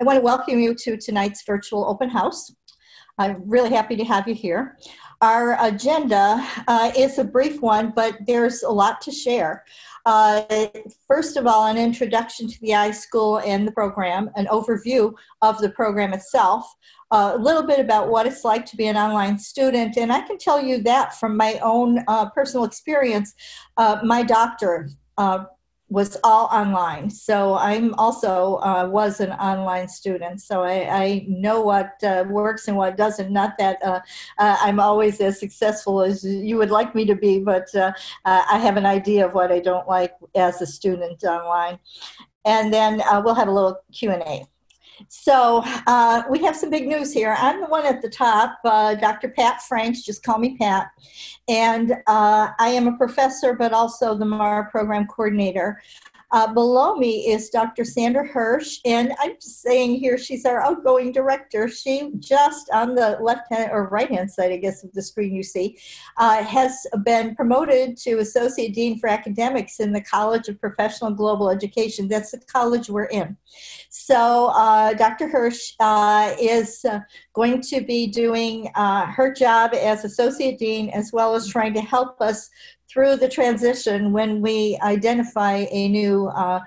I want to welcome you to tonight's virtual open house. I'm really happy to have you here. Our agenda uh, is a brief one, but there's a lot to share. Uh, first of all, an introduction to the iSchool and the program, an overview of the program itself, uh, a little bit about what it's like to be an online student. And I can tell you that from my own uh, personal experience. Uh, my doctor uh, was all online. So I'm also uh, was an online student. So I, I know what uh, works and what doesn't. Not that uh, uh I'm always as successful as you would like me to be, but uh, uh, I have an idea of what I don't like as a student online. And then we'll have a little Q and A. So uh, we have some big news here. I'm the one at the top, uh, Dr. Pat Franks, just call me Pat. And uh, I am a professor, but also the MARA program coordinator. Uh, below me is Dr. Sandra Hirsch, and I'm saying here she's our outgoing director. She just on the left hand or right hand side, I guess, of the screen you see, uh, has been promoted to Associate Dean for Academics in the College of Professional Global Education. That's the college we're in. So, uh, Dr. Hirsch uh, is uh, going to be doing uh, her job as Associate Dean as well as trying to help us through the transition when we identify a new uh,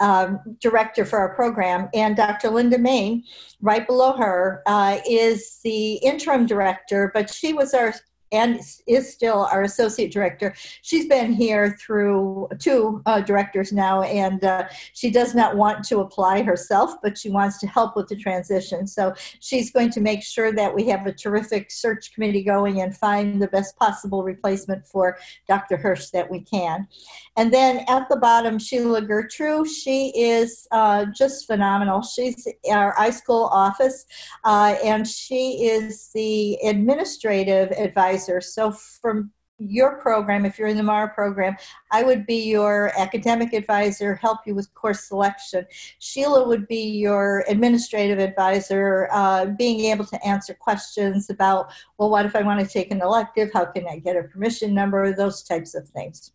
um, director for our program. And Dr. Linda Main, right below her, uh, is the interim director, but she was our and is still our associate director. She's been here through two uh, directors now, and uh, she does not want to apply herself, but she wants to help with the transition. So she's going to make sure that we have a terrific search committee going and find the best possible replacement for Dr. Hirsch that we can. And then at the bottom, Sheila Gertrude. She is uh, just phenomenal. She's our iSchool office, uh, and she is the administrative advisor. So from your program, if you're in the MARA program, I would be your academic advisor, help you with course selection. Sheila would be your administrative advisor, uh, being able to answer questions about, well, what if I want to take an elective? How can I get a permission number? Those types of things.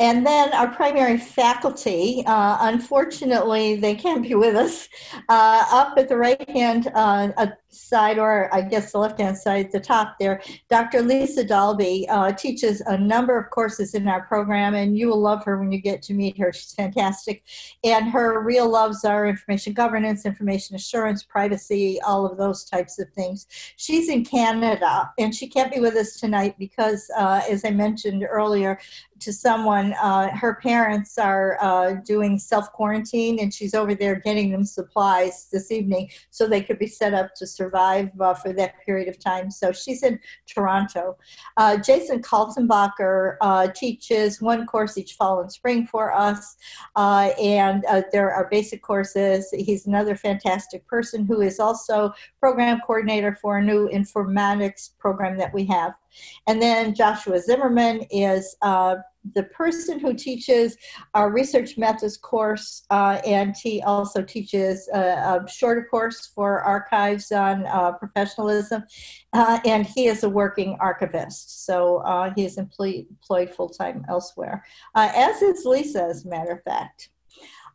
And then our primary faculty, uh, unfortunately, they can't be with us. Uh, up at the right hand uh, side, or I guess the left hand side at the top there, Dr. Lisa Dalby uh, teaches a number of courses in our program, and you will love her when you get to meet her. She's fantastic. And her real loves are information governance, information assurance, privacy, all of those types of things. She's in Canada, and she can't be with us tonight because, uh, as I mentioned earlier, to someone, uh, her parents are uh, doing self quarantine, and she's over there getting them supplies this evening so they could be set up to survive uh, for that period of time. So she's in Toronto. Uh, Jason Kaltenbacher uh, teaches one course each fall and spring for us, uh, and there are basic courses. He's another fantastic person who is also program coordinator for a new informatics program that we have. And then Joshua Zimmerman is uh, the person who teaches our research methods course, uh, and he also teaches a, a, shorter course for archives on uh, professionalism. Uh, and he is a working archivist, so uh, he is employed, employed full time elsewhere, uh, as is Lisa, as a matter of fact.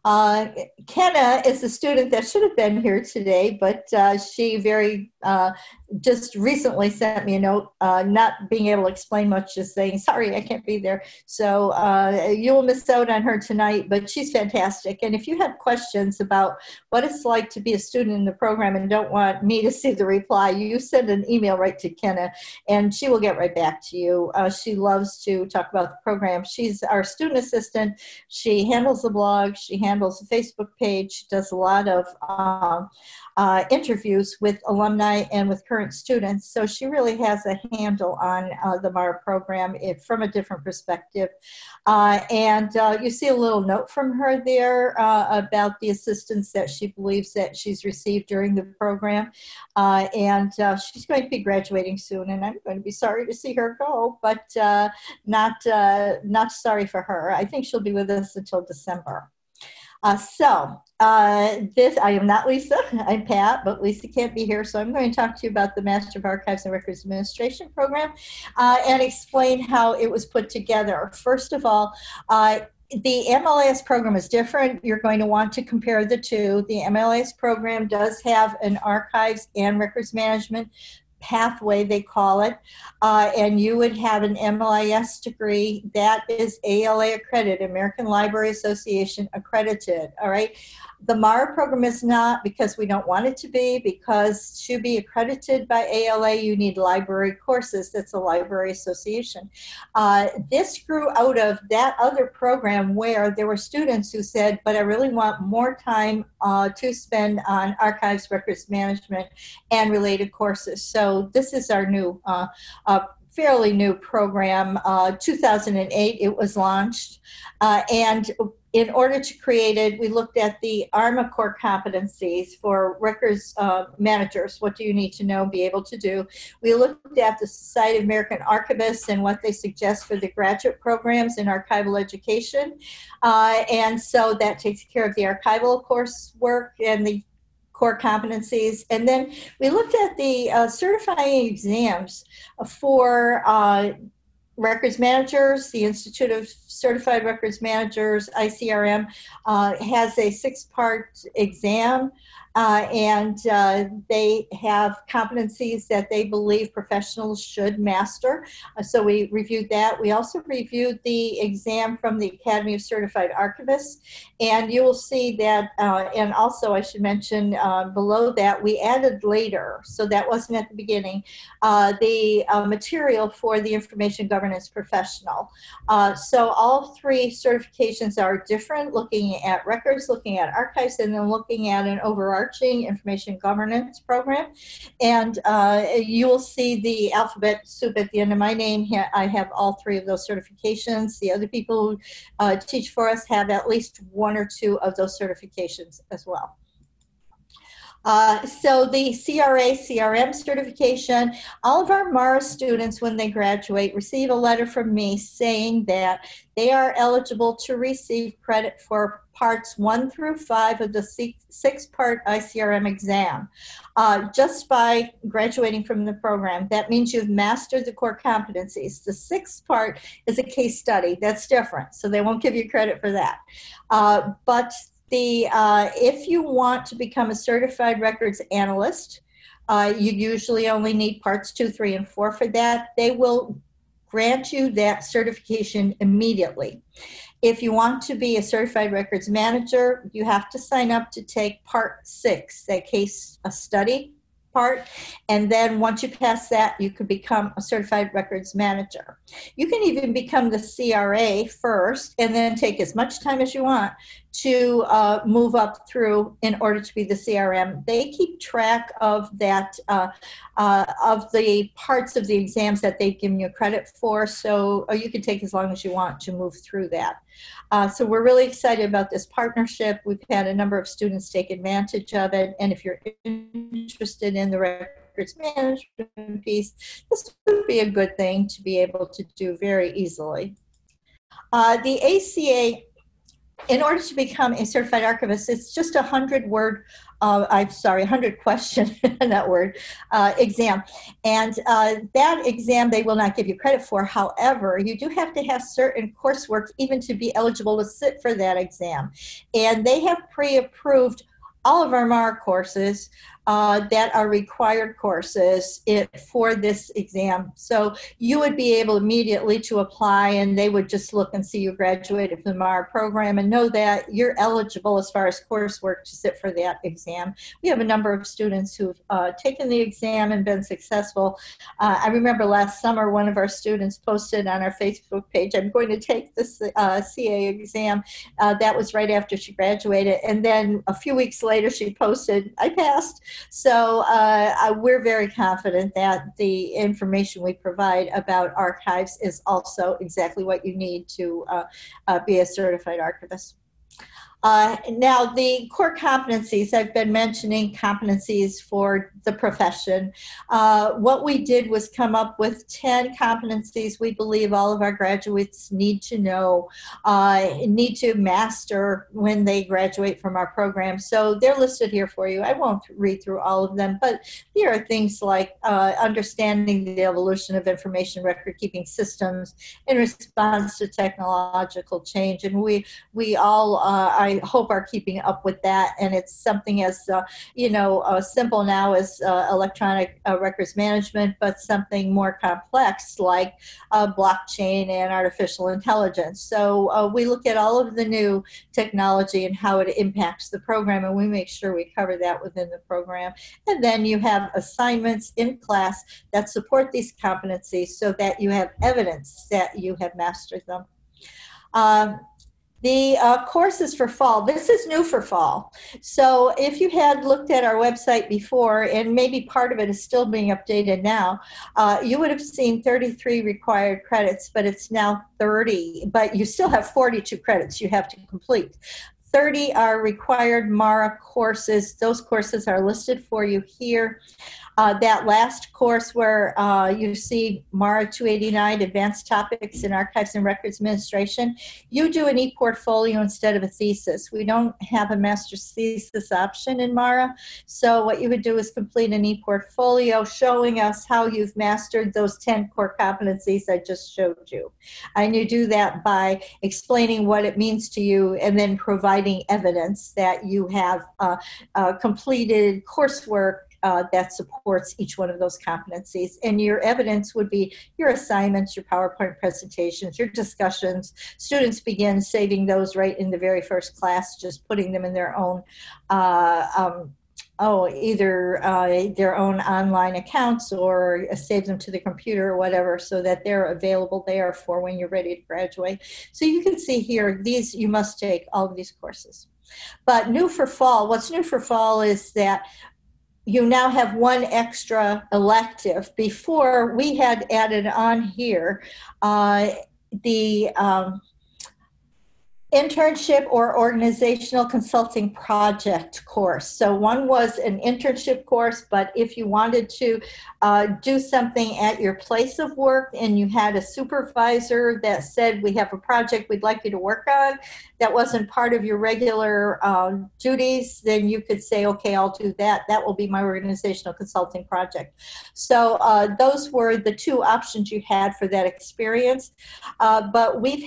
Uh, Kenna is a student that should have been here today, but uh, she very uh, just recently sent me a note, uh, not being able to explain much, just saying, sorry, I can't be there. So uh, you will miss out on her tonight, but she's fantastic. And if you have questions about what it's like to be a student in the program and don't want me to see the reply, you send an email right to Kenna and she will get right back to you. Uh, she loves to talk about the program. She's our student assistant. She handles the blog, she handles the Facebook page, does a lot of um, uh, interviews with alumni and with current students. So she really has a handle on uh, the MARA program it, from a different perspective. Uh, and uh, you see a little note from her there uh, about the assistance that she believes that she's received during the program. Uh, and she's going to be graduating soon, and I'm going to be sorry to see her go, but not, not sorry for her. I think she'll be with us until December. Uh, so uh, this, I am not Lisa, I'm Pat, but Lisa can't be here, so I'm going to talk to you about the Master of Archives and Records Administration program uh, and explain how it was put together. First of all, uh, the MLIS program is different. You're going to want to compare the two. The MLIS program does have an archives and records management pathway, they call it, uh, and you would have an MLIS degree that is ALA accredited, American Library Association accredited. All right. The MARA program is not because we don't want it to be, because to be accredited by ALA, you need library courses. That's a library association. Uh, this grew out of that other program where there were students who said, but I really want more time uh, to spend on archives, records management, and related courses. So this is our new uh, uh fairly new program. Uh, 2008, it was launched. Uh, and in order to create it, we looked at the ARMA core competencies for records uh, managers. What do you need to know, and be able to do? We looked at the Society of American Archivists and what they suggest for the graduate programs in archival education. Uh, and so that takes care of the archival coursework and the core competencies. And then we looked at the uh, certifying exams for uh, records managers, the Institute of Certified Records Managers, ICRM, uh, has a six part exam uh, and uh, they have competencies that they believe professionals should master. Uh, so we reviewed that. We also reviewed the exam from the Academy of Certified Archivists, and you will see that. Uh, and also, I should mention uh, below that we added later, so that wasn't at the beginning, uh, the material for the information governance professional. so all three certifications are different, looking at records, looking at archives, and then looking at an overarching overarching information governance program. And uh, you will see the alphabet soup at the end of my name. Here I have all three of those certifications. The other people who uh, teach for us have at least one or two of those certifications as well. Uh, so the CRA, CRM certification, all of our MARA students, when they graduate, receive a letter from me saying that they are eligible to receive credit for parts one through five of the six part ICRM exam uh, just by graduating from the program. That means you've mastered the core competencies. The sixth part is a case study. That's different. So they won't give you credit for that. Uh, but the uh, if you want to become a certified records analyst, uh, you usually only need parts two, three, and four for that. They will grant you that certification immediately. If you want to be a certified records manager, you have to sign up to take part six, that case a study part. And then once you pass that, you could become a certified records manager. You can even become the CRA first and then take as much time as you want to uh, move up through in order to be the CRM. They keep track of that, uh, uh, of the parts of the exams that they've given you credit for. So you can take as long as you want to move through that. Uh, so we're really excited about this partnership. We've had a number of students take advantage of it. And if you're interested in the records management piece, this would be a good thing to be able to do very easily. Uh, the ACA in order to become a certified archivist, it's just a hundred word, uh, I'm sorry, a hundred question, that word, uh, exam. And uh, that exam they will not give you credit for. However, you do have to have certain coursework even to be eligible to sit for that exam. And they have pre-approved all of our MARA courses uh, that are required courses it, for this exam. So you would be able immediately to apply and they would just look and see you graduated from our program and know that you're eligible as far as coursework to sit for that exam. We have a number of students who've uh, taken the exam and been successful. Uh, I remember last summer one of our students posted on our Facebook page, I'm going to take this uh, CA exam. Uh, that was right after she graduated. And then a few weeks later she posted, I passed. So uh, we're very confident that the information we provide about archives is also exactly what you need to uh, uh, be a certified archivist. Uh, now, the core competencies, I've been mentioning competencies for the profession. Uh, what we did was come up with 10 competencies we believe all of our graduates need to know, uh, need to master when they graduate from our program. So they're listed here for you. I won't read through all of them, but here are things like uh, understanding the evolution of information record keeping systems in response to technological change. And we, we all, uh, Hope are keeping up with that. And it's something as, uh, you know, uh, simple now as uh, electronic uh, records management, but something more complex like uh, blockchain and artificial intelligence. So we look at all of the new technology and how it impacts the program, and we make sure we cover that within the program. And then you have assignments in class that support these competencies so that you have evidence that you have mastered them. Um, the uh, courses for fall, this is new for fall. So if you had looked at our website before, and maybe part of it is still being updated now, uh, you would have seen 33 required credits, but it's now 30, but you still have 42 credits you have to complete. 30 are required MARA courses. Those courses are listed for you here. Uh, that last course where uh, you see MARA 289, Advanced Topics in Archives and Records Administration, you do an e-portfolio instead of a thesis. We don't have a master's thesis option in MARA, so what you would do is complete an e-portfolio showing us how you've mastered those 10 core competencies I just showed you. And you do that by explaining what it means to you and then providing evidence that you have uh, uh completed coursework uh, that supports each one of those competencies. And your evidence would be your assignments, your PowerPoint presentations, your discussions. Students begin saving those right in the very first class, just putting them in their own. Uh, um, oh, either uh, their own online accounts or save them to the computer or whatever so that they're available there for when you're ready to graduate. So you can see here, these you must take all of these courses. But new for fall, what's new for fall is that you now have one extra elective. Before we had added on here uh, the um, internship or organizational consulting project course. So one was an internship course, but if you wanted to uh, do something at your place of work and you had a supervisor that said, we have a project we'd like you to work on, that wasn't part of your regular um, duties, then you could say, okay, I'll do that. That will be my organizational consulting project. So uh, those were the two options you had for that experience. Uh, but we've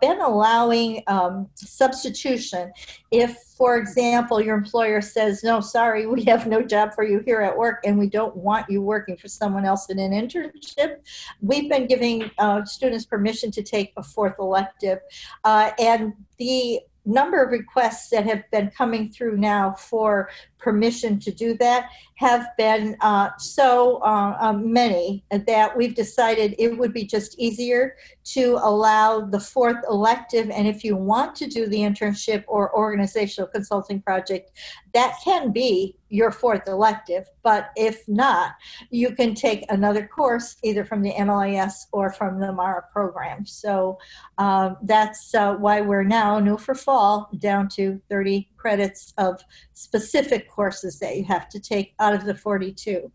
been allowing um, substitution if for example, your employer says, no, sorry, we have no job for you here at work and we don't want you working for someone else in an internship, we've been giving uh, students permission to take a fourth elective. Uh, and the number of requests that have been coming through now for permission to do that have been uh, so uh, uh, many that we've decided it would be just easier to allow the fourth elective. And if you want to do the internship or organizational consulting project, that can be your fourth elective. But if not, you can take another course either from the MLIS or from the MARA program. So um, that's uh, why we're now new for fall down to 30 credits of specific courses that you have to take out of the 42.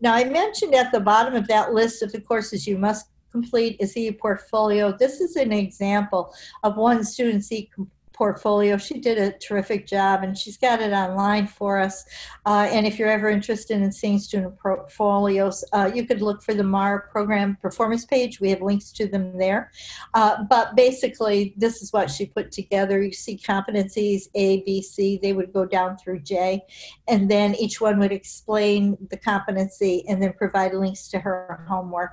Now, I mentioned at the bottom of that list of the courses you must complete is e-portfolio. This is an example of one student's e portfolio. She did a terrific job and she's got it online for us. Uh, and if you're ever interested in seeing student portfolios, uh, you could look for the MAR program performance page. We have links to them there. Uh, but basically, this is what she put together. You see competencies A, B, C, they would go down through J. And then each one would explain the competency and then provide links to her homework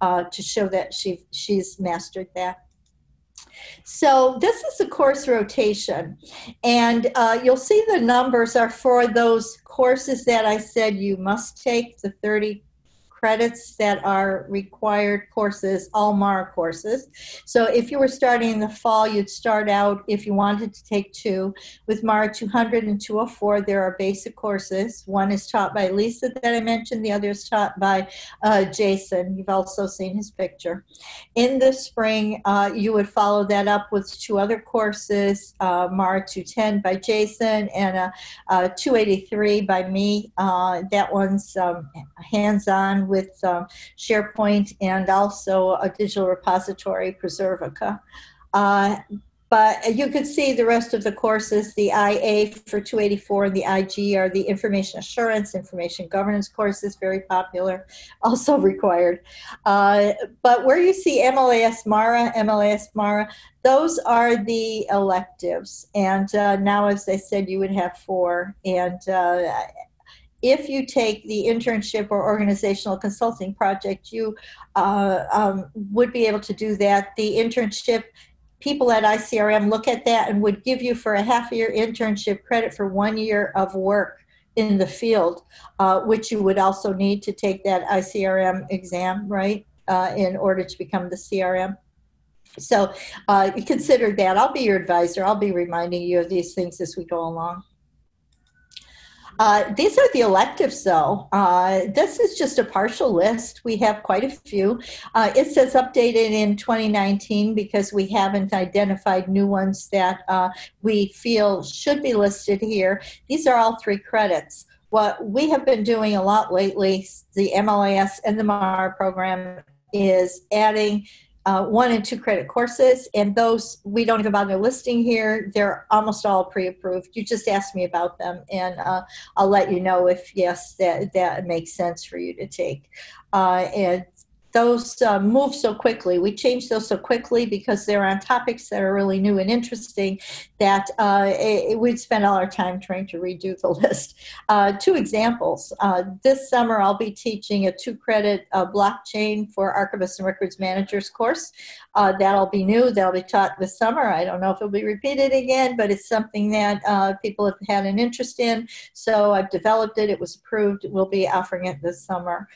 uh, to show that she, she's mastered that. So this is a course rotation, and uh, you'll see the numbers are for those courses that I said you must take, the 30 credits that are required courses, all MARA courses. So if you were starting in the fall, you'd start out, if you wanted to take two, with MARA 200 and 204. There are basic courses. One is taught by Lisa that I mentioned, the other is taught by uh, Jason. You've also seen his picture. In the spring, uh, you would follow that up with two other courses, uh, MARA 210 by Jason and a, a 283 by me. Uh, that one's um, hands-on with um, SharePoint and also a digital repository, Preservica. Uh, but you can see the rest of the courses, the IA for 284 and the IG are the information assurance, information governance courses, very popular, also required. Uh, but where you see MLIS MARA, MLIS MARA, those are the electives. And uh, now, as I said, you would have four. And uh, if you take the internship or organizational consulting project, you uh, um, would be able to do that. The internship, people at ICRM look at that and would give you for a half year internship credit for one year of work in the field, uh, which you would also need to take that ICRM exam, right, uh, in order to become the CRM. So uh, consider that. I'll be your advisor. I'll be reminding you of these things as we go along. Uh, these are the electives, though. Uh, this is just a partial list. We have quite a few. Uh, it says updated in 2019 because we haven't identified new ones that uh, we feel should be listed here. These are all three credits. What we have been doing a lot lately, the MLIS and the MAR program, is adding uh, one and two credit courses, and those we don't even bother listing here. They're almost all pre-approved. You just ask me about them, and uh, I'll let you know if yes, that that makes sense for you to take. Uh, and those uh, move so quickly. We change those so quickly because they're on topics that are really new and interesting that uh, it, we'd spend all our time trying to redo the list. Uh, two examples. Uh, this summer, I'll be teaching a two credit uh, blockchain for archivists and records managers course. Uh, that'll be new. That'll be taught this summer. I don't know if it'll be repeated again, but it's something that people have had an interest in. So I've developed it. It was approved. We'll be offering it this summer.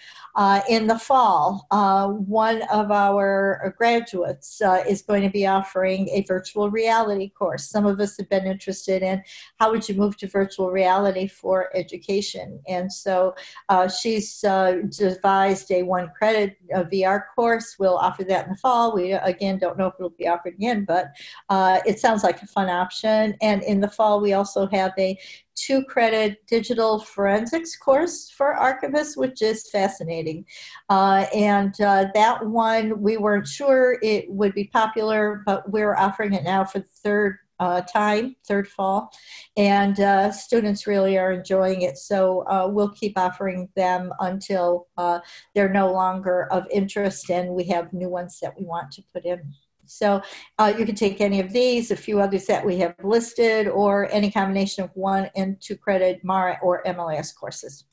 in the fall, uh, one of our graduates uh, is going to be offering a virtual reality course. Some of us have been interested in how would you move to virtual reality for education. And so uh, she's uh, devised a one credit VR course. We'll offer that in the fall. We, again, don't know if it'll be offered again, but uh, it sounds like a fun option. And in the fall, we also have a two credit digital forensics course for archivists, which is fascinating. Uh, and uh, that one, we weren't sure it would be popular, but we're offering it now for the third uh, time, third fall, and uh, students really are enjoying it. So uh, we'll keep offering them until uh, they're no longer of interest and we have new ones that we want to put in. So uh, you can take any of these, a few others that we have listed, or any combination of one and two credit MARA or MLIS courses.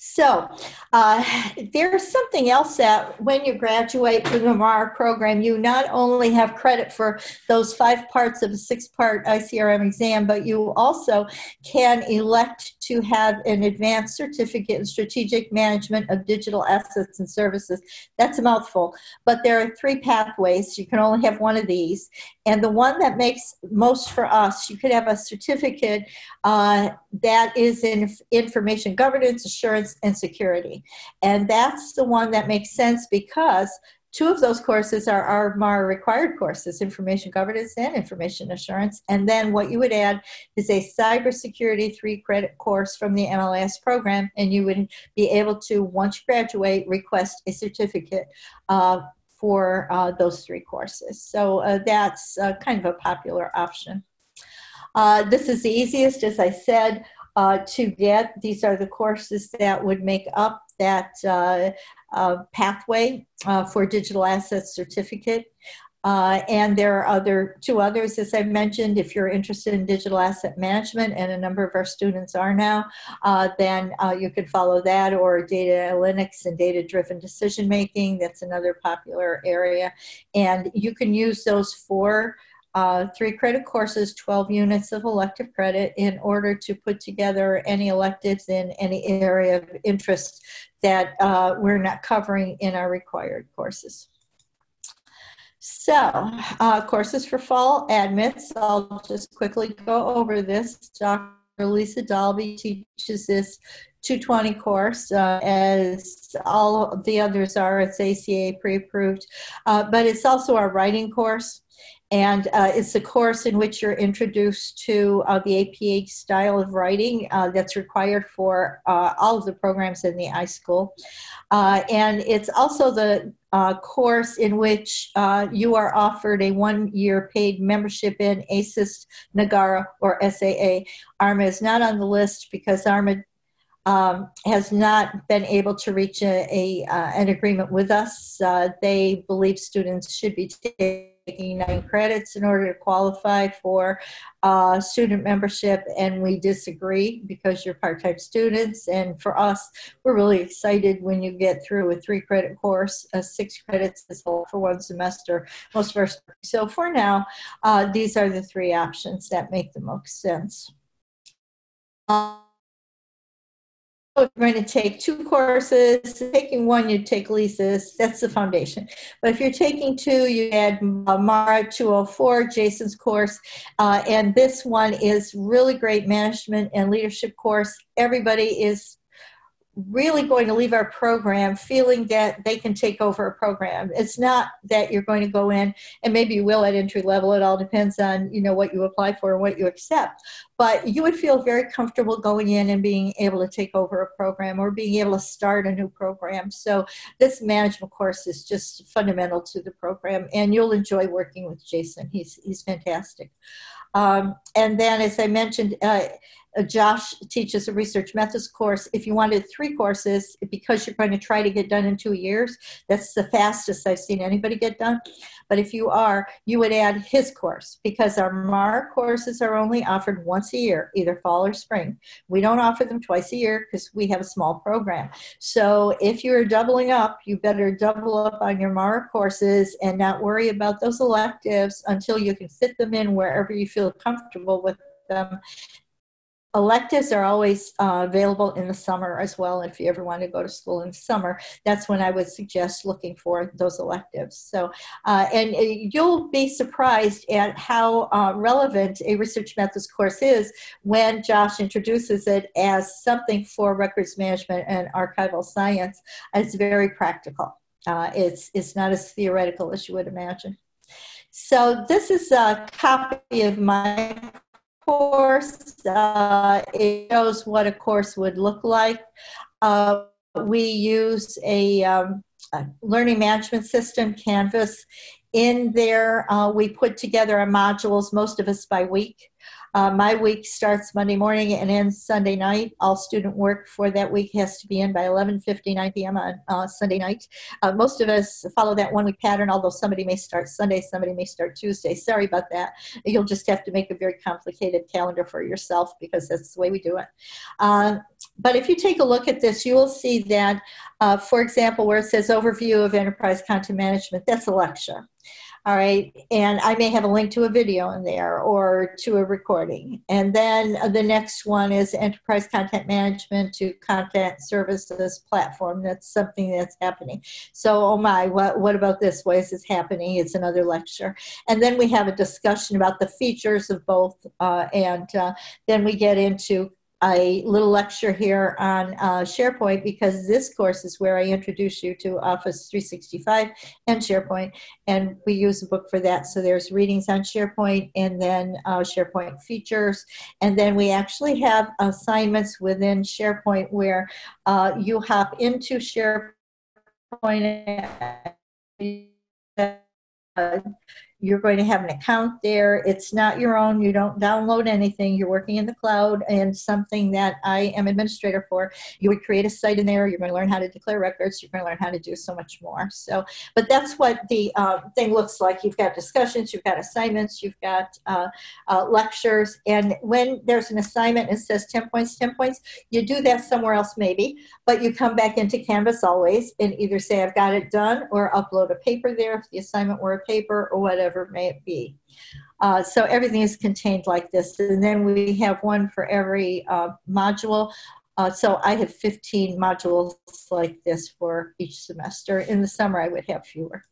So uh, there's something else that when you graduate from the MAR program, you not only have credit for those five parts of a six-part ICRM exam, but you also can elect to have an advanced certificate in strategic management of digital assets and services. That's a mouthful, but there are three pathways. You can only have one of these. And the one that makes most for us, you could have a certificate uh, that is in information governance, assurance, and security. And that's the one that makes sense because Two of those courses are our MAR required courses, information governance and information assurance. And then what you would add is a cybersecurity three credit course from the MLS program. And you would be able to, once you graduate, request a certificate uh, for uh, those three courses. So uh, that's uh, kind of a popular option. Uh, this is the easiest, as I said, uh, to get. These are the courses that would make up that uh, uh, pathway uh, for digital assets certificate. Uh, and there are other two others, as I mentioned. If you're interested in digital asset management, and a number of our students are now, uh, then you could follow that, or data analytics and data-driven decision making. That's another popular area, and you can use those four uh, three credit courses, 12 units of elective credit in order to put together any electives in any area of interest that uh, we're not covering in our required courses. So, uh, courses for fall admits, I'll just quickly go over this. Dr. Lisa Dalby teaches this 220 course, uh, as all the others are. It's ACA pre-approved, uh, but it's also our writing course. And uh, it's a course in which you're introduced to uh, the APA style of writing uh, that's required for uh, all of the programs in the iSchool. and it's also the course in which you are offered a one-year paid membership in ASIS, NAGARA, or SAA. ARMA is not on the list because ARMA um, has not been able to reach a, a uh, an agreement with us. Uh, they believe students should be taking nine credits in order to qualify for uh, student membership, and we disagree because you're part-time students. And for us, we're really excited when you get through a three-credit course. Uh, six credits is all for one semester. Most of our so for now, uh, these are the three options that make the most sense. Uh, you're going to take two courses. Taking one, you take Lisa's. That's the foundation. But if you're taking two, you add uh, Mara 204, Jason's course. Uh, and this one is really great management and leadership course. Everybody is really going to leave our program feeling that they can take over a program. It's not that you're going to go in and maybe you will at entry level. It all depends on, you know, what you apply for and what you accept. But you would feel very comfortable going in and being able to take over a program or being able to start a new program. So this management course is just fundamental to the program and you'll enjoy working with Jason. He's, he's fantastic. Um, and then, as I mentioned, uh, Uh, Josh teaches a research methods course. If you wanted three courses, because you're going to try to get done in two years, that's the fastest I've seen anybody get done. But if you are, you would add his course because our MAR courses are only offered once a year, either fall or spring. We don't offer them twice a year because we have a small program. So if you're doubling up, you better double up on your MAR courses and not worry about those electives until you can fit them in wherever you feel comfortable with them electives are always uh, available in the summer as well. If you ever want to go to school in the summer, that's when I would suggest looking for those electives. So, uh, and uh, you'll be surprised at how uh, relevant a research methods course is when Josh introduces it as something for records management and archival science. It's very practical. Uh, it's, it's not as theoretical as you would imagine. So this is a copy of my course. Uh, it shows what a course would look like. Uh, we use a, um, a, learning management system, Canvas. In there, uh, we put together our modules, most of us by week. Uh, my week starts Monday morning and ends Sunday night. All student work for that week has to be in by 11:59 9 p.m. on uh, Sunday night. Uh, most of us follow that one week pattern, although somebody may start Sunday, somebody may start Tuesday. Sorry about that. You'll just have to make a very complicated calendar for yourself because that's the way we do it. Uh, but if you take a look at this, you will see that, uh, for example, where it says overview of enterprise content management, that's a lecture. All right. And I may have a link to a video in there or to a recording. And then the next one is enterprise content management to content services platform. That's something that's happening. So, oh my, what, what about this? Why is this happening? It's another lecture. And then we have a discussion about the features of both. Uh, and uh, then we get into a little lecture here on uh, SharePoint because this course is where I introduce you to Office 365 and SharePoint, and we use a book for that. So there's readings on SharePoint and then uh, SharePoint features, and then we actually have assignments within SharePoint where uh, you hop into SharePoint. You're going to have an account there. It's not your own. You don't download anything. You're working in the cloud and something that I am administrator for. You would create a site in there. You're going to learn how to declare records. You're going to learn how to do so much more. So, but that's what the uh, thing looks like. You've got discussions, you've got assignments, you've got uh, uh, lectures. And when there's an assignment and says 10 points, 10 points, you do that somewhere else maybe, but you come back into Canvas always and either say, I've got it done or upload a paper there if the assignment were a paper or whatever whatever may it be. Uh, so everything is contained like this. And then we have one for every uh, module. Uh, so I have 15 modules like this for each semester. In the summer, I would have fewer.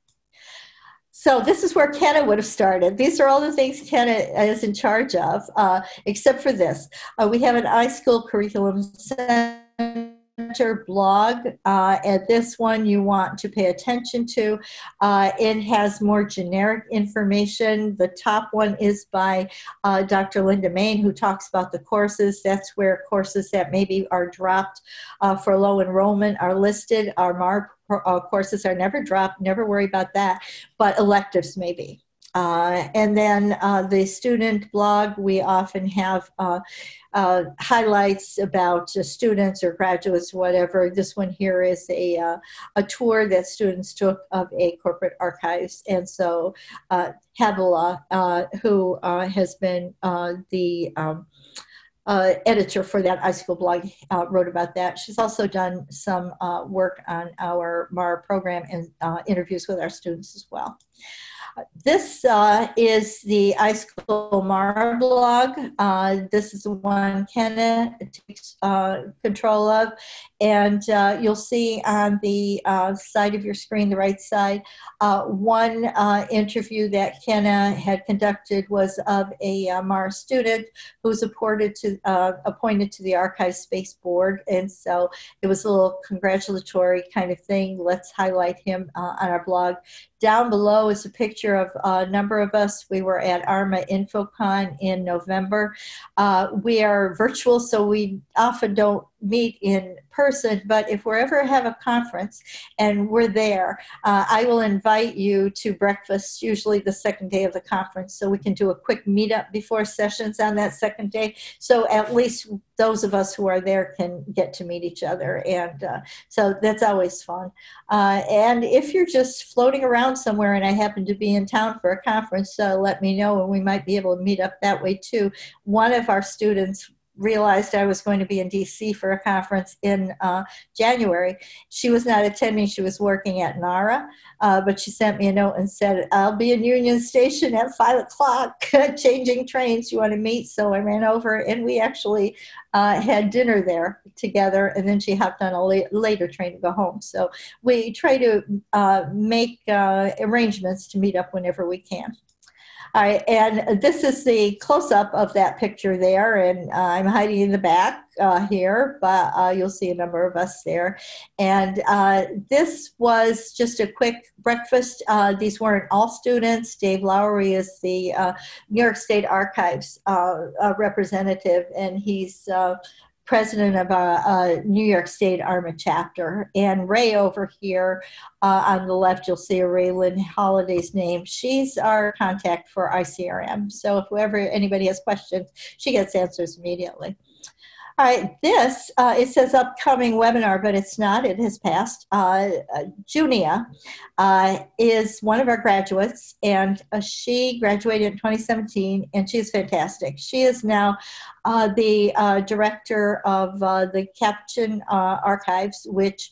So this is where Kenna would have started. These are all the things Kenna is in charge of, uh, except for this. Uh, we have an iSchool curriculum center blog, uh, and this one you want to pay attention to. Uh, it has more generic information. The top one is by uh, Dr. Linda Main, who talks about the courses. That's where courses that maybe are dropped uh, for low enrollment are listed. Our MAR uh, courses are never dropped, never worry about that, but electives maybe. Uh, and then uh, the student blog, we often have uh, uh highlights about students or graduates, whatever. This one here is a, uh, a tour that students took of a corporate archives. And so uh, who has been the um, uh, editor for that iSchool blog uh, wrote about that. She's also done some uh, work on our MAR program and interviews with our students as well. This uh, is the iSchool Mara blog. Uh, this is the one Kenna takes uh, control of. And uh, you'll see on the uh, side of your screen, the right side, uh, one interview that Kenna had conducted was of a Mara student who was appointed to, Uh, appointed to the ArchivesSpace Board. And so it was a little congratulatory kind of thing. Let's highlight him uh, on our blog. Down below is a picture of a number of us. We were at ARMA InfoCon in November. Uh, we are virtual, so we often don't meet in person, but if we ever have a conference and we're there, uh, I will invite you to breakfast, usually the second day of the conference, so we can do a quick meetup before sessions on that second day. So at least those of us who are there can get to meet each other. And uh, so that's always fun. Uh, and if you're just floating around somewhere and I happen to be in town for a conference, so let me know and we might be able to meet up that way too. One of our students realized I was going to be in DC for a conference in uh, January. She was not attending, she was working at NARA, uh, but she sent me a note and said, I'll be in Union Station at five o'clock changing trains. You want to meet? So I ran over and we actually uh, had dinner there together, and then she hopped on a la- later train to go home. So we try to uh, make uh, arrangements to meet up whenever we can. Right, and this is the close-up of that picture there, and uh, I'm hiding in the back uh, here, but uh, you'll see a number of us there. And uh, this was just a quick breakfast. Uh, these weren't all students. Dave Lowry is the uh, New York State Archives representative, and he's president of a, a, New York State ARMA chapter. And Ray over here uh, on the left, you'll see a Raylan Holiday's name. She's our contact for ICRM. So if whoever anybody has questions, she gets answers immediately. All right, this, uh, it says upcoming webinar, but it's not, it has passed. Uh, uh Junia uh, is one of our graduates, and uh, she graduated in 2017, and she's fantastic. She is now uh, the director of the Capuchin Archives, which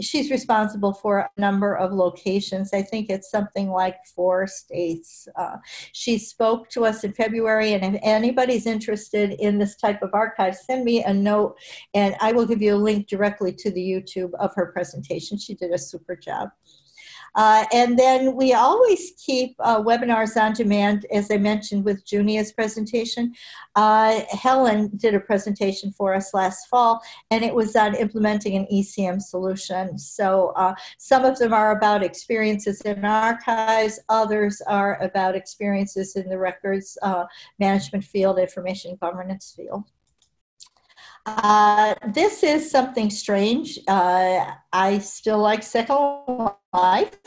she's responsible for a number of locations. I think it's something like four states. Uh, she spoke to us in February, and if anybody's interested in this type of archive, send me a note, and I will give you a link directly to the YouTube of her presentation. She did a super job. Uh, and then we always keep uh, webinars on demand, as I mentioned with Junia's presentation. Uh, Helen did a presentation for us last fall, and it was on implementing an ECM solution. So uh, some of them are about experiences in archives, others are about experiences in the records uh, management field, information governance field. Uh, this is something strange. Uh, I still like Second Life.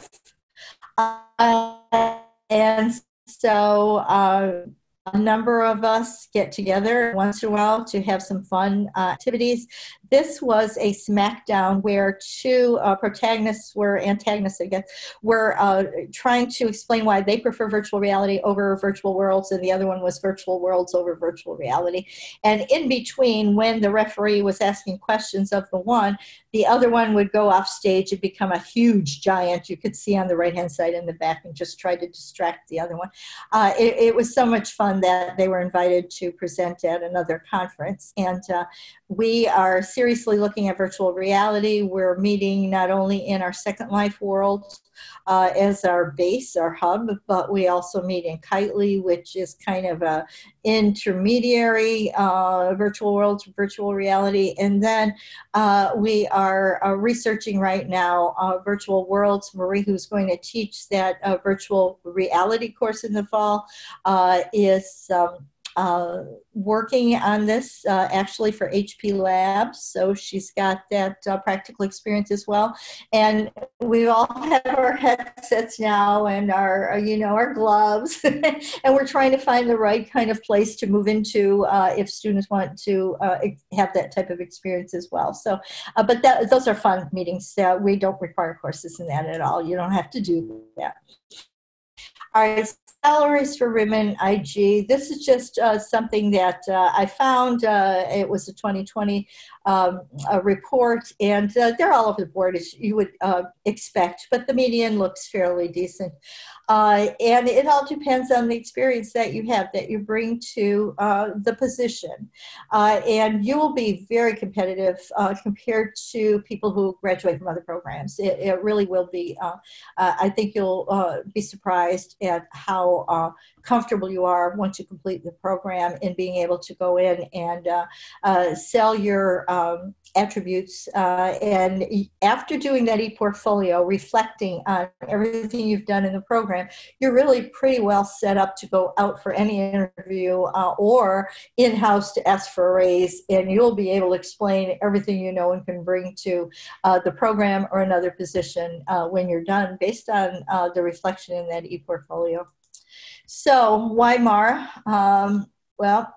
Uh, and so uh, a number of us get together once in a while to have some fun uh, activities. This was a SmackDown where two uh, protagonists were antagonists, I were uh, trying to explain why they prefer virtual reality over virtual worlds, and the other one was virtual worlds over virtual reality. And in between, when the referee was asking questions of the one, the other one would go off stage and become a huge giant you could see on the right hand side in the back and just try to distract the other one. Uh, it, it, was so much fun that they were invited to present at another conference. And uh, we are seriously looking at virtual reality. We're meeting not only in our Second Life world uh, as our base, our hub, but we also meet in Kitely, which is kind of a intermediary uh, virtual world to virtual reality. And then uh, we are uh, researching right now uh, virtual worlds. Marie, who's going to teach that uh, virtual reality course in the fall, is um, uh, working on this uh, actually for HP Labs, so she's got that uh, practical experience as well. And we all have our headsets now and our, uh, you know, our gloves, and we're trying to find the right kind of place to move into uh, if students want to have that type of experience as well. So, but that, those are fun meetings. we don't require courses in that at all. You don't have to do that. Right, salaries for women IG. This is just uh, something that uh, I found. Uh, it was a 2020 um, a report, and uh, they're all over the board as you would uh, expect, but the median looks fairly decent. Uh, and it all depends on the experience that you have that you bring to uh, the position. Uh, and you will be very competitive uh, compared to people who graduate from other programs. It, it really will be. I think you'll be surprised at how comfortable you are once you complete the program in being able to go in and uh, uh, sell your um, attributes. Uh, and after doing that e-portfolio, reflecting on everything you've done in the program, you're really pretty well set up to go out for any interview uh, or in-house to ask for a raise, and you'll be able to explain everything you know and can bring to uh, the program or another position uh, when you're done based on the reflection in that e-portfolio. So why MARA? Um, well,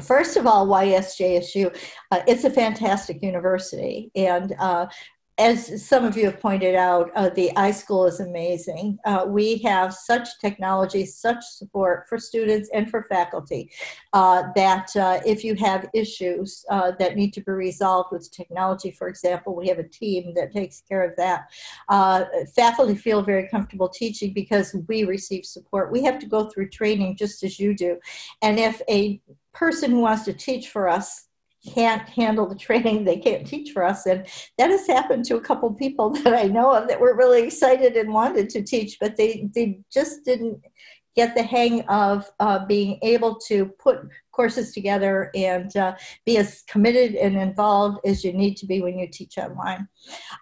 First of all, why SJSU, Uh, it's a fantastic university, and uh, as some of you have pointed out, uh, the iSchool is amazing. Uh, we have such technology, such support for students and for faculty uh, that uh, if you have issues uh, that need to be resolved with technology, for example, we have a team that takes care of that. Uh, faculty feel very comfortable teaching because we receive support. We have to go through training just as you do. And if a person who wants to teach for us can't handle the training they can't teach for us and that has happened to a couple people that i know of that were really excited and wanted to teach but they they just didn't get the hang of uh, being able to put courses together and uh, be as committed and involved as you need to be when you teach online.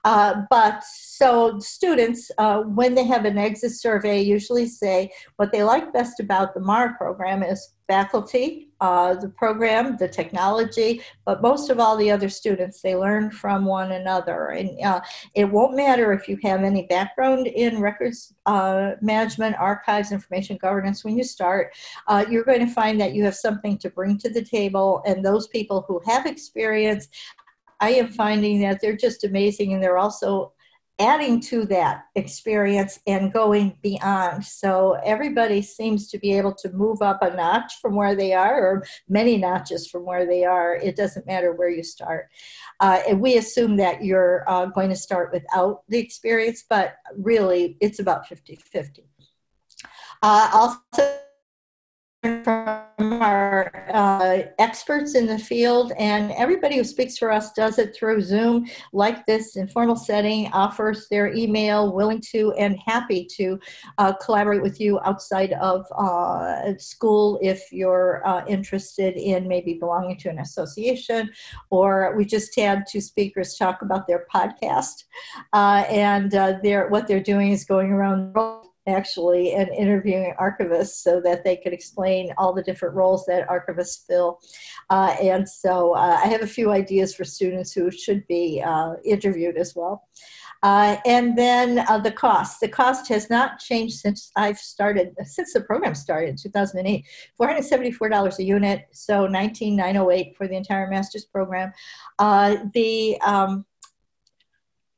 Uh, but so students, uh, when they have an exit survey, usually say what they like best about the MAR program is faculty, uh, the program, the technology, but most of all the other students, they learn from one another. And uh, it won't matter if you have any background in records uh, management, archives, information governance. When you start, uh, you're going to find that you have something to bring to the table, and those people who have experience, I am finding that they're just amazing, and they're also adding to that experience and going beyond. So everybody seems to be able to move up a notch from where they are, or many notches from where they are. It doesn't matter where you start. Uh, and we assume that you're uh, going to start without the experience, but really it's about 50 50. Uh, also, from our uh, experts in the field, and everybody who speaks for us does it through Zoom, like this informal setting, offers their email, willing to and happy to uh, collaborate with you outside of uh, school if you're uh, interested in maybe belonging to an association. Or we just had two speakers talk about their podcast, uh, and uh, their, what they're doing is going around the world actually and interviewing archivists so that they could explain all the different roles that archivists fill. Uh, and so uh, I have a few ideas for students who should be uh, interviewed as well. Uh, and then uh, the cost. The cost has not changed since I've started, since the program started in 2008. $474 a unit, so 19908 for the entire master's program. Uh, the um,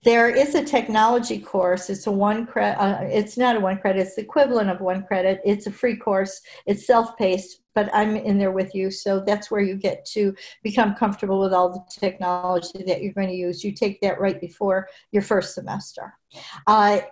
there is a technology course. It's a one credit. Uh, it's not a one credit. It's the equivalent of one credit. It's a free course. It's self-paced, but I'm in there with you. So that's where you get to become comfortable with all the technology that you're going to use. You take that right before your first semester. Uh,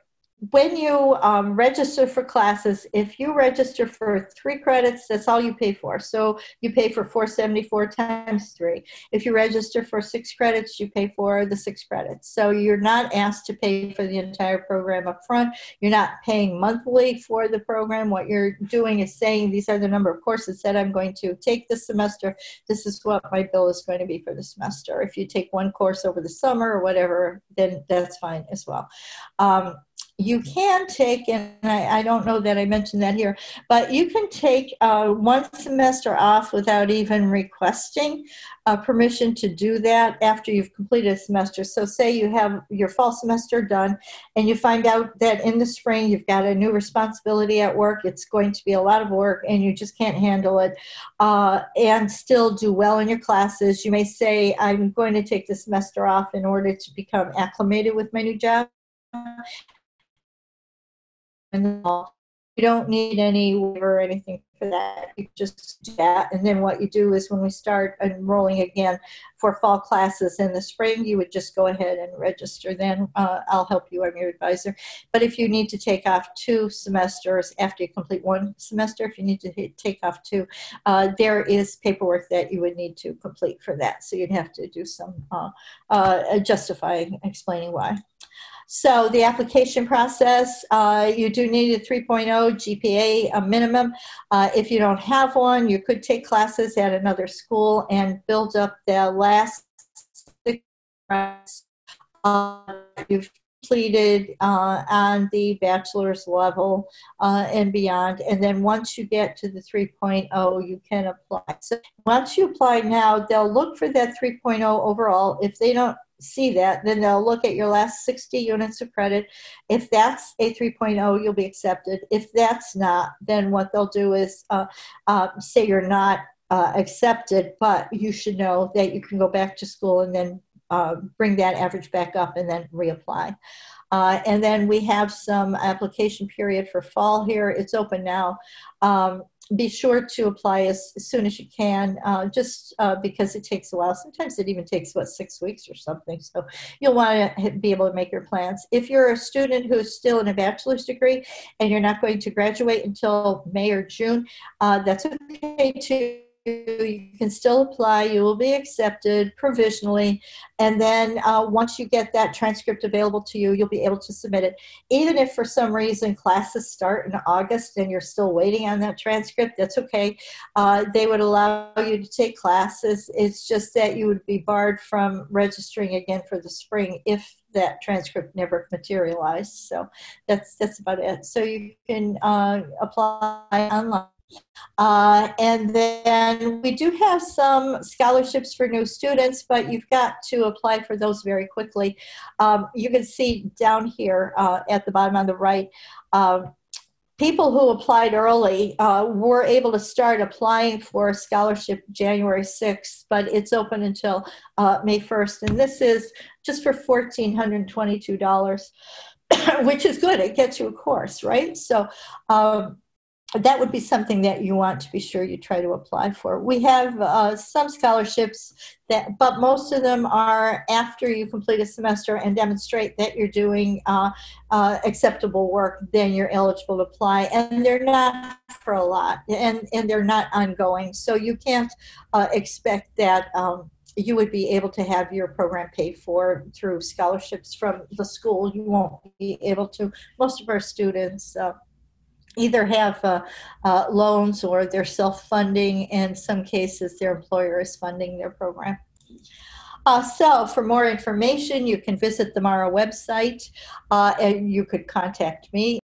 when you um, register for classes, if you register for three credits, that's all you pay for. So you pay for 474 times three. If you register for six credits, you pay for the six credits. So you're not asked to pay for the entire program up front. You're not paying monthly for the program. What you're doing is saying these are the number of courses that I'm going to take this semester. This is what my bill is going to be for the semester. If you take one course over the summer or whatever, then that's fine as well. Um, you can take, and I, I, don't know that I mentioned that here, but you can take uh, one semester off without even requesting uh, permission to do that after you've completed a semester. So, say you have your fall semester done, and you find out that in the spring you've got a new responsibility at work, it's going to be a lot of work, and you just can't handle it, uh, and still do well in your classes. You may say, I'm going to take the semester off in order to become acclimated with my new job and you don't need any waiver or anything for that. You just do that. And then what you do is when we start enrolling again for fall classes in the spring, you would just go ahead and register. Then uh, I'll help you. I'm your advisor. But if you need to take off two semesters after you complete one semester, if you need to take off two, uh, there is paperwork that you would need to complete for that. So you'd have to do some uh, uh justifying, explaining why. So the application process, uh, you do need a 3.0 GPA a minimum. Uh, if you don't have one, you could take classes at another school and build up the last six uh, you've completed uh, on the bachelor's level uh, and beyond. And then once you get to the 3.0, you can apply. So once you apply now, they'll look for that 3.0 overall. If they don't see that, then they'll look at your last 60 units of credit. If that's a 3.0, you'll be accepted. If that's not, then what they'll do is uh, uh, say you're not uh, accepted, but you should know that you can go back to school and then uh, bring that average back up and then reapply. Uh, and then we have some application period for fall here. It's open now. Um, be sure to apply as, as soon as you can, uh, just uh, because it takes a while. Sometimes it even takes, what, six weeks or something. So you'll want to be able to make your plans. If you're a student who's still in a bachelor's degree and you're not going to graduate until May or June, uh, that's okay too you can still apply. You will be accepted provisionally. And then uh, once you get that transcript available to you, you'll be able to submit it. Even if for some reason classes start in August and you're still waiting on that transcript, that's okay. Uh, they would allow you to take classes. It's just that you would be barred from registering again for the spring if that transcript never materialized. So that's that's about it. So you can uh, apply online uh, and then we do have some scholarships for new students, but you've got to apply for those very quickly. Um, you can see down here uh, at the bottom on the right, uh, people who applied early uh, were able to start applying for a scholarship January 6th, but it's open until uh, May 1st. And this is just for $1,422, which is good. It gets you a course, right? So um, that would be something that you want to be sure you try to apply for. We have uh, some scholarships that, but most of them are after you complete a semester and demonstrate that you're doing uh, uh, acceptable work, then you're eligible to apply. And they're not for a lot, and and they're not ongoing, so you can't uh, expect that. Um, you would be able to have your program paid for through scholarships from the school. You won't be able to. Most of our students uh, either have uh, uh, loans or they're self-funding. In some cases, their employer is funding their program. Uh, so for more information, you can visit the MARA website uh, and you could contact me